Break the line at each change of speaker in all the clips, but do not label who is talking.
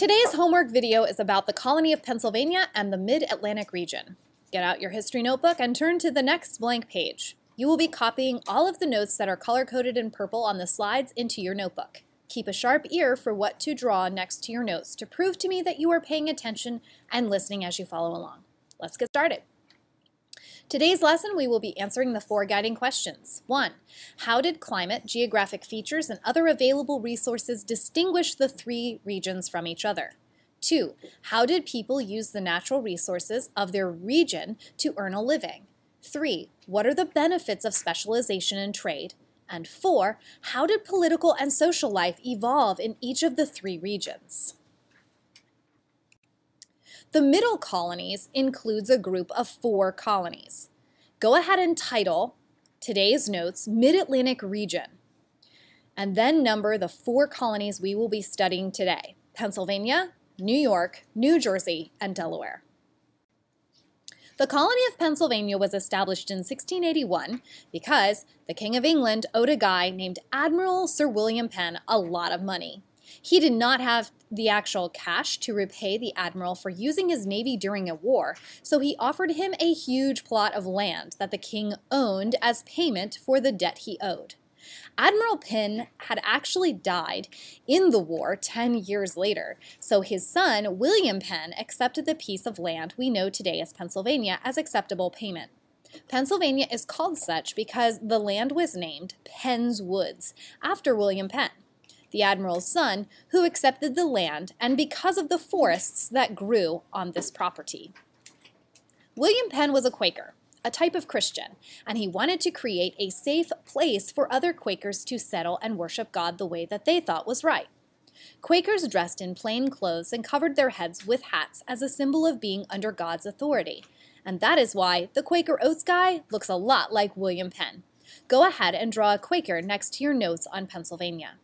Today's homework video is about the colony of Pennsylvania and the Mid-Atlantic region. Get out your history notebook and turn to the next blank page. You will be copying all of the notes that are color-coded in purple on the slides into your notebook. Keep a sharp ear for what to draw next to your notes to prove to me that you are paying attention and listening as you follow along. Let's get started. Today's lesson, we will be answering the four guiding questions. One, how did climate, geographic features, and other available resources distinguish the three regions from each other? Two, how did people use the natural resources of their region to earn a living? Three, what are the benefits of specialization in trade? And four, how did political and social life evolve in each of the three regions? The middle colonies includes a group of four colonies. Go ahead and title today's notes Mid-Atlantic Region, and then number the four colonies we will be studying today, Pennsylvania, New York, New Jersey, and Delaware. The colony of Pennsylvania was established in 1681 because the King of England owed a guy named Admiral Sir William Penn a lot of money. He did not have the actual cash to repay the admiral for using his navy during a war, so he offered him a huge plot of land that the king owned as payment for the debt he owed. Admiral Penn had actually died in the war 10 years later, so his son, William Penn, accepted the piece of land we know today as Pennsylvania as acceptable payment. Pennsylvania is called such because the land was named Penn's Woods, after William Penn the admiral's son, who accepted the land and because of the forests that grew on this property. William Penn was a Quaker, a type of Christian, and he wanted to create a safe place for other Quakers to settle and worship God the way that they thought was right. Quakers dressed in plain clothes and covered their heads with hats as a symbol of being under God's authority. And that is why the Quaker Oats guy looks a lot like William Penn. Go ahead and draw a Quaker next to your notes on Pennsylvania.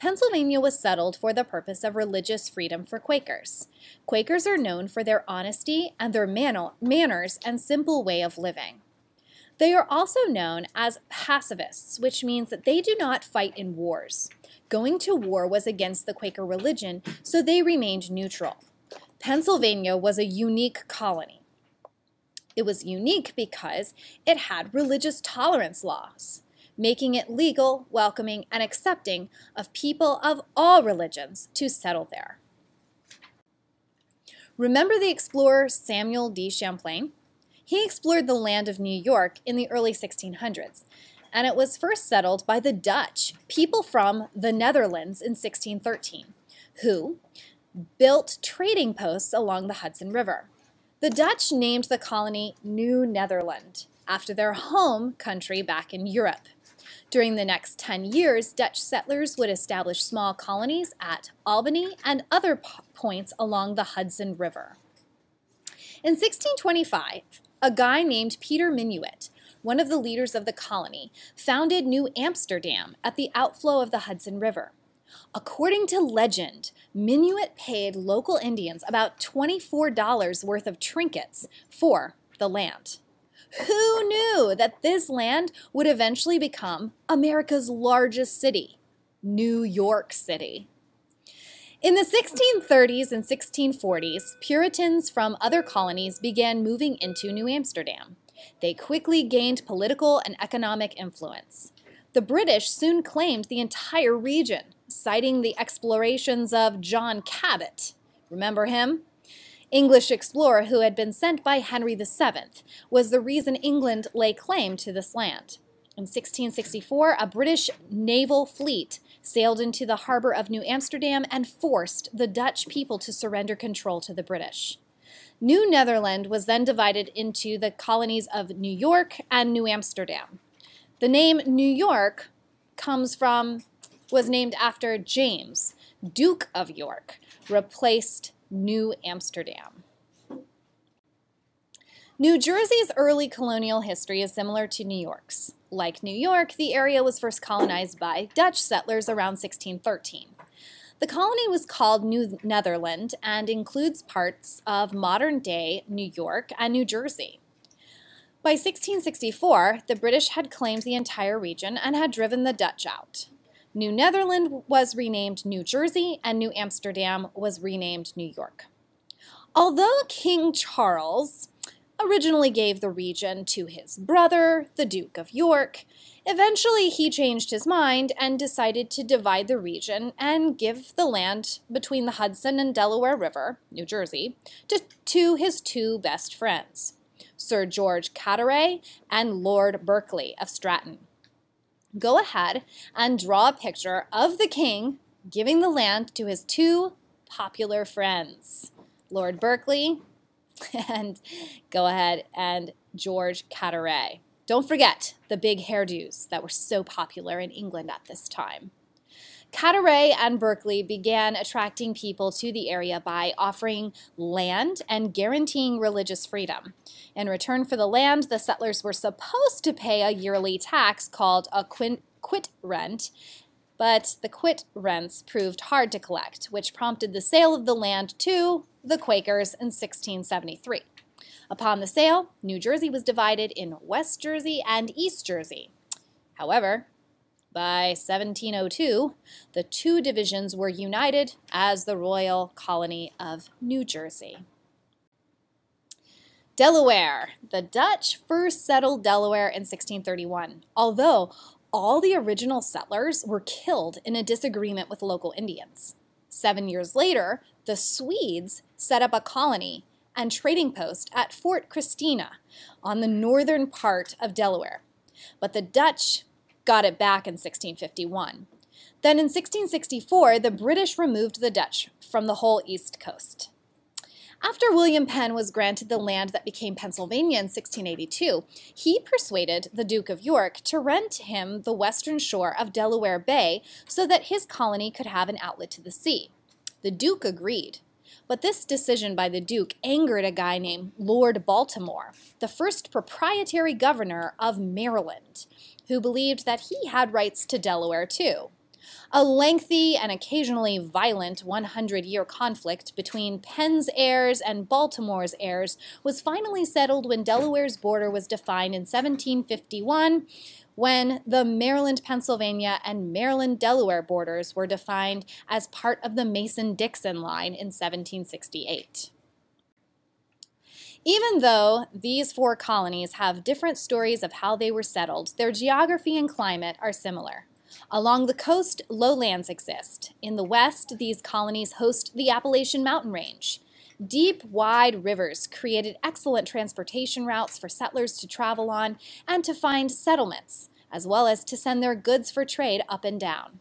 Pennsylvania was settled for the purpose of religious freedom for Quakers. Quakers are known for their honesty and their man manners and simple way of living. They are also known as pacifists, which means that they do not fight in wars. Going to war was against the Quaker religion, so they remained neutral. Pennsylvania was a unique colony. It was unique because it had religious tolerance laws making it legal, welcoming, and accepting of people of all religions to settle there. Remember the explorer Samuel de Champlain? He explored the land of New York in the early 1600s, and it was first settled by the Dutch, people from the Netherlands in 1613, who built trading posts along the Hudson River. The Dutch named the colony New Netherland after their home country back in Europe. During the next 10 years, Dutch settlers would establish small colonies at Albany and other points along the Hudson River. In 1625, a guy named Peter Minuit, one of the leaders of the colony, founded New Amsterdam at the outflow of the Hudson River. According to legend, Minuit paid local Indians about $24 worth of trinkets for the land. Who knew that this land would eventually become America's largest city, New York City? In the 1630s and 1640s, Puritans from other colonies began moving into New Amsterdam. They quickly gained political and economic influence. The British soon claimed the entire region, citing the explorations of John Cabot. Remember him? English explorer who had been sent by Henry VII, was the reason England lay claim to this land. In 1664, a British naval fleet sailed into the harbor of New Amsterdam and forced the Dutch people to surrender control to the British. New Netherland was then divided into the colonies of New York and New Amsterdam. The name New York comes from, was named after James, Duke of York, replaced New Amsterdam. New Jersey's early colonial history is similar to New York's. Like New York, the area was first colonized by Dutch settlers around 1613. The colony was called New Netherland and includes parts of modern-day New York and New Jersey. By 1664, the British had claimed the entire region and had driven the Dutch out. New Netherland was renamed New Jersey, and New Amsterdam was renamed New York. Although King Charles originally gave the region to his brother, the Duke of York, eventually he changed his mind and decided to divide the region and give the land between the Hudson and Delaware River, New Jersey, to, to his two best friends, Sir George Carteret and Lord Berkeley of Stratton go ahead and draw a picture of the king giving the land to his two popular friends, Lord Berkeley and go ahead and George Carteret. Don't forget the big hairdos that were so popular in England at this time. Carteret and Berkeley began attracting people to the area by offering land and guaranteeing religious freedom. In return for the land, the settlers were supposed to pay a yearly tax called a quit rent, but the quit rents proved hard to collect, which prompted the sale of the land to the Quakers in 1673. Upon the sale, New Jersey was divided in West Jersey and East Jersey. However, by 1702, the two divisions were united as the Royal Colony of New Jersey. Delaware. The Dutch first settled Delaware in 1631, although all the original settlers were killed in a disagreement with local Indians. Seven years later, the Swedes set up a colony and trading post at Fort Christina on the northern part of Delaware. But the Dutch got it back in 1651. Then in 1664, the British removed the Dutch from the whole East Coast. After William Penn was granted the land that became Pennsylvania in 1682, he persuaded the Duke of York to rent him the western shore of Delaware Bay so that his colony could have an outlet to the sea. The Duke agreed. But this decision by the Duke angered a guy named Lord Baltimore, the first proprietary governor of Maryland, who believed that he had rights to Delaware too. A lengthy and occasionally violent 100 year conflict between Penn's heirs and Baltimore's heirs was finally settled when Delaware's border was defined in 1751 when the Maryland, Pennsylvania, and Maryland, Delaware borders were defined as part of the Mason Dixon line in 1768. Even though these four colonies have different stories of how they were settled, their geography and climate are similar. Along the coast, lowlands exist. In the west, these colonies host the Appalachian Mountain Range. Deep, wide rivers created excellent transportation routes for settlers to travel on and to find settlements, as well as to send their goods for trade up and down.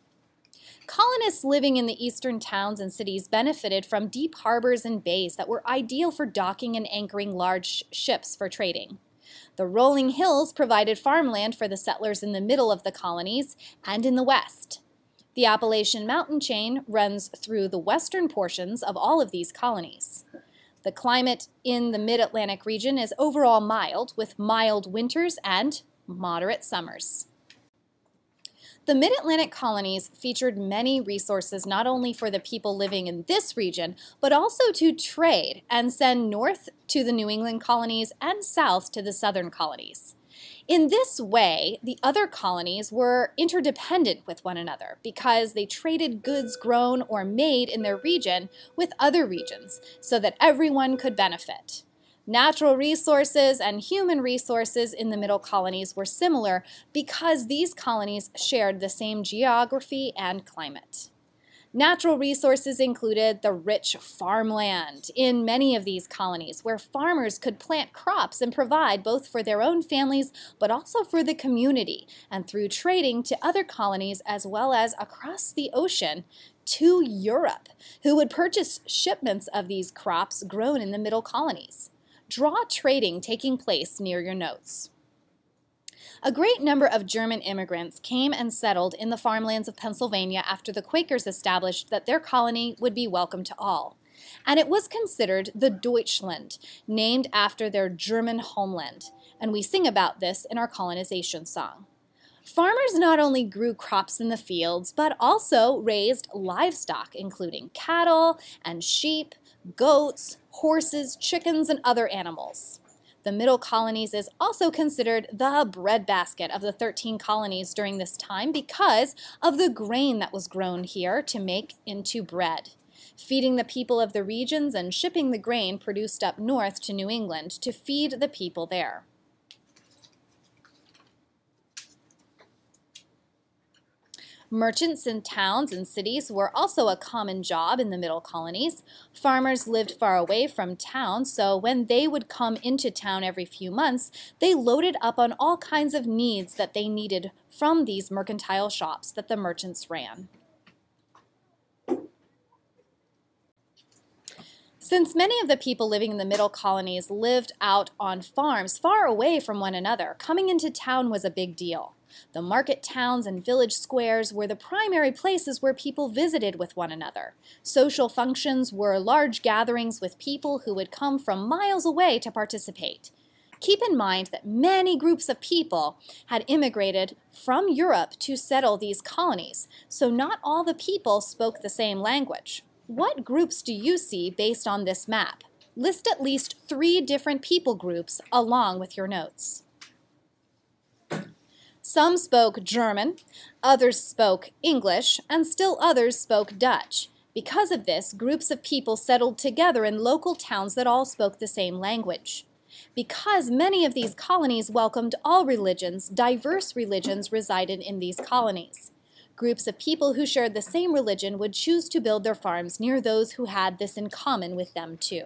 Colonists living in the eastern towns and cities benefited from deep harbors and bays that were ideal for docking and anchoring large ships for trading. The rolling hills provided farmland for the settlers in the middle of the colonies and in the west. The Appalachian mountain chain runs through the western portions of all of these colonies. The climate in the mid-Atlantic region is overall mild, with mild winters and moderate summers. The Mid Atlantic colonies featured many resources not only for the people living in this region, but also to trade and send north to the New England colonies and south to the southern colonies. In this way, the other colonies were interdependent with one another because they traded goods grown or made in their region with other regions so that everyone could benefit. Natural resources and human resources in the middle colonies were similar because these colonies shared the same geography and climate. Natural resources included the rich farmland in many of these colonies, where farmers could plant crops and provide both for their own families but also for the community, and through trading to other colonies as well as across the ocean to Europe, who would purchase shipments of these crops grown in the middle colonies. Draw trading taking place near your notes. A great number of German immigrants came and settled in the farmlands of Pennsylvania after the Quakers established that their colony would be welcome to all. And it was considered the Deutschland, named after their German homeland. And we sing about this in our colonization song. Farmers not only grew crops in the fields, but also raised livestock, including cattle and sheep, goats, horses, chickens, and other animals. The Middle Colonies is also considered the breadbasket of the 13 colonies during this time because of the grain that was grown here to make into bread, feeding the people of the regions and shipping the grain produced up north to New England to feed the people there. Merchants in towns and cities were also a common job in the middle colonies. Farmers lived far away from town, so when they would come into town every few months, they loaded up on all kinds of needs that they needed from these mercantile shops that the merchants ran. Since many of the people living in the middle colonies lived out on farms far away from one another, coming into town was a big deal. The market towns and village squares were the primary places where people visited with one another. Social functions were large gatherings with people who would come from miles away to participate. Keep in mind that many groups of people had immigrated from Europe to settle these colonies, so not all the people spoke the same language. What groups do you see based on this map? List at least three different people groups along with your notes. Some spoke German, others spoke English, and still others spoke Dutch. Because of this, groups of people settled together in local towns that all spoke the same language. Because many of these colonies welcomed all religions, diverse religions resided in these colonies. Groups of people who shared the same religion would choose to build their farms near those who had this in common with them too.